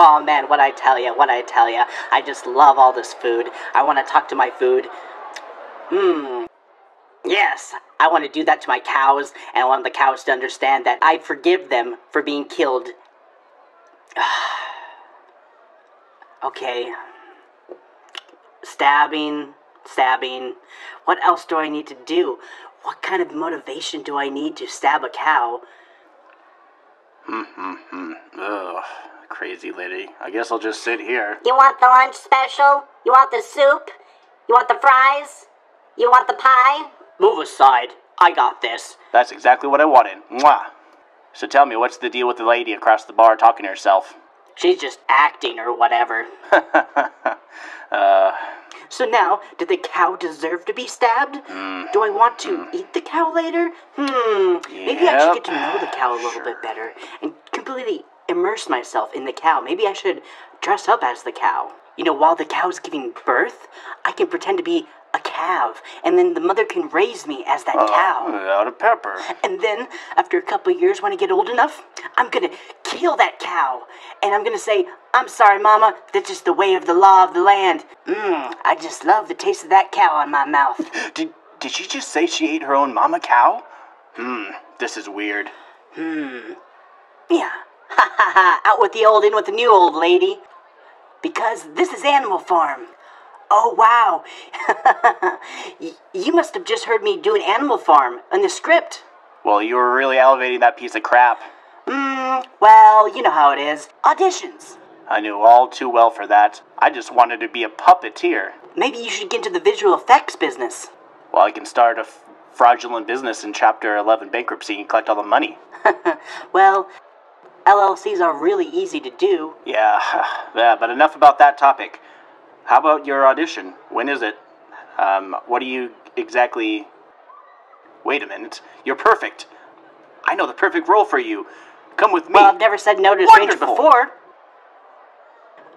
Oh man, what I tell ya, what I tell ya. I just love all this food. I want to talk to my food. Mmm. Yes, I want to do that to my cows, and I want the cows to understand that I forgive them for being killed. okay. Stabbing, stabbing. What else do I need to do? What kind of motivation do I need to stab a cow? Hmm, hmm, hmm. Ugh, crazy lady. I guess I'll just sit here. You want the lunch special? You want the soup? You want the fries? You want the pie? Move aside. I got this. That's exactly what I wanted. Mwah. So tell me, what's the deal with the lady across the bar talking to herself? She's just acting or whatever. uh, So now, did the cow deserve to be stabbed? Do I want to eat the cow later? Hmm. Maybe I should get to know the cow a little Sure. bit better and completely immerse myself in the cow. Maybe I should dress up as the cow. You know, while the cow's giving birth, I can pretend to be a calf, and then the mother can raise me as that cow. out of pepper. And then, after a couple years, when I get old enough, I'm gonna kill that cow. And I'm gonna say, I'm sorry, Mama, that's just the way of the law of the land. Mmm, I just love the taste of that cow on my mouth. Did, did she just say she ate her own mama cow? Hmm, this is weird. Hmm. Yeah. Ha ha ha, out with the old, in with the new old lady. Because this is Animal Farm. Oh, wow. You must have just heard me doing Animal Farm in the script. Well, you were really elevating that piece of crap. Mmm, well, you know how it is. Auditions. I knew all too well for that. I just wanted to be a puppeteer. Maybe you should get into the visual effects business. Well, I can start a f- fraudulent business in Chapter 11 bankruptcy and collect all the money. Well, LLCs are really easy to do. Yeah, yeah, but enough about that topic. How about your audition? When is it? Um, what do you exactly. Wait a minute. You're perfect. I know the perfect role for you. Come with me. Well, I've never said no to stranger before.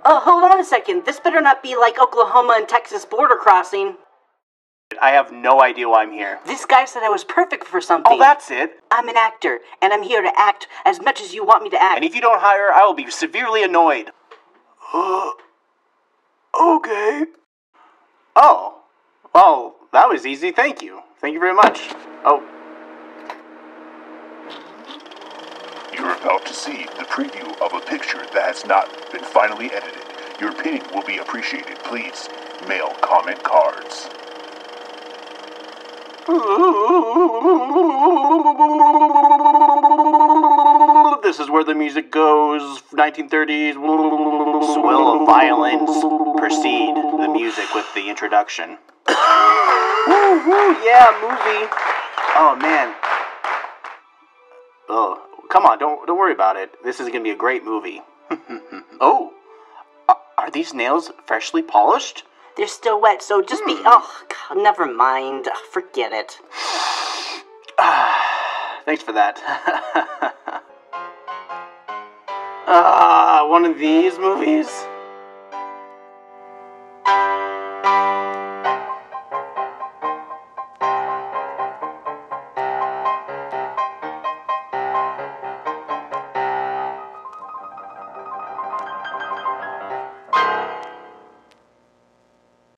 Oh, hold on a second. This better not be like Oklahoma and Texas border crossing. I have no idea why I'm here. This guy said I was perfect for something. Oh, that's it. I'm an actor, and I'm here to act as much as you want me to act. And if you don't hire, I will be severely annoyed. Uh, okay. Oh. Well, that was easy. Thank you. Thank you very much. Oh, You're about to see the preview of a picture that has not been finally edited. Your opinion will be appreciated. Please mail comment cards. This is where the music goes. 1930s. Swell of violins precede the music with the introduction. Woo-hoo, yeah, movie. Oh man. Oh, come on, don't don't worry about it. This is gonna be a great movie. oh, are, are these nails freshly polished? They're still wet, so just be. Oh, God, never mind. Forget it. Thanks for that. Ah, one of these movies.